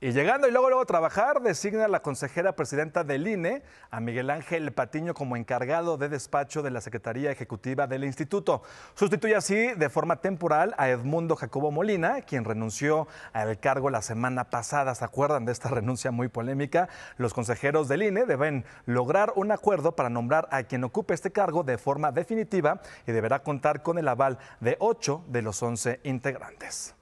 Y llegando y luego luego trabajar, designa a la consejera presidenta del INE a Miguel Ángel Patiño como encargado de despacho de la Secretaría Ejecutiva del Instituto. Sustituye así de forma temporal a Edmundo Jacobo Molina, quien renunció al cargo la semana pasada. ¿Se acuerdan de esta renuncia muy polémica? Los consejeros del INE deben lograr un acuerdo para nombrar a quien ocupe este cargo de forma definitiva y deberá contar con el aval de ocho de los once integrantes.